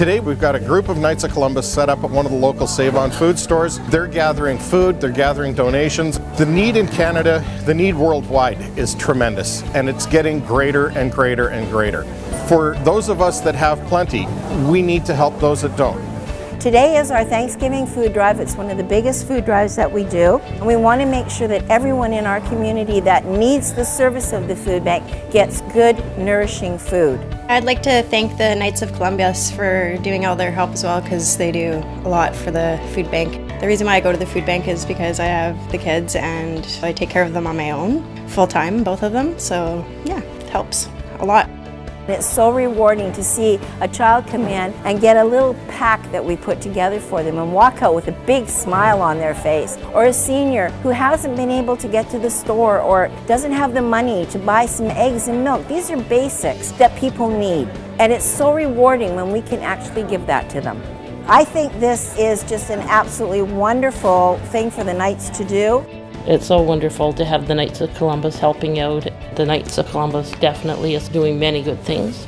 Today we've got a group of Knights of Columbus set up at one of the local Save On food stores. They're gathering food, they're gathering donations. The need in Canada, the need worldwide is tremendous and it's getting greater and greater and greater. For those of us that have plenty, we need to help those that don't. Today is our Thanksgiving food drive. It's one of the biggest food drives that we do. And we want to make sure that everyone in our community that needs the service of the food bank gets good, nourishing food. I'd like to thank the Knights of Columbus for doing all their help as well because they do a lot for the food bank. The reason why I go to the food bank is because I have the kids and I take care of them on my own, full time, both of them. So yeah, it helps a lot. It's so rewarding to see a child come in and get a little pack that we put together for them and walk out with a big smile on their face. Or a senior who hasn't been able to get to the store or doesn't have the money to buy some eggs and milk. These are basics that people need. And it's so rewarding when we can actually give that to them. I think this is just an absolutely wonderful thing for the Knights to do. It's so wonderful to have the Knights of Columbus helping out. The Knights of Columbus definitely is doing many good things.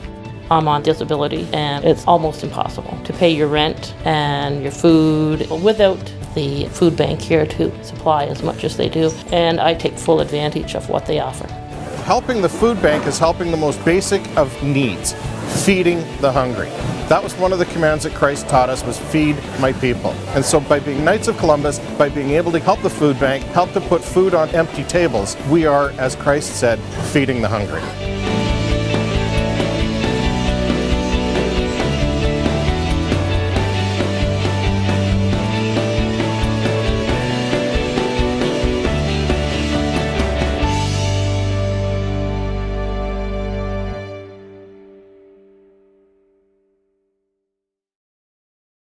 I'm on disability and it's almost impossible to pay your rent and your food without the food bank here to supply as much as they do. And I take full advantage of what they offer. Helping the food bank is helping the most basic of needs, feeding the hungry. That was one of the commands that Christ taught us was feed my people. And so by being Knights of Columbus, by being able to help the food bank, help to put food on empty tables, we are, as Christ said, feeding the hungry.